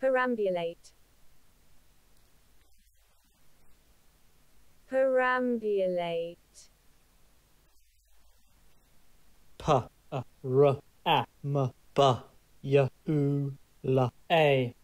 Perambulate. Perambulate. P a r a m b y u l a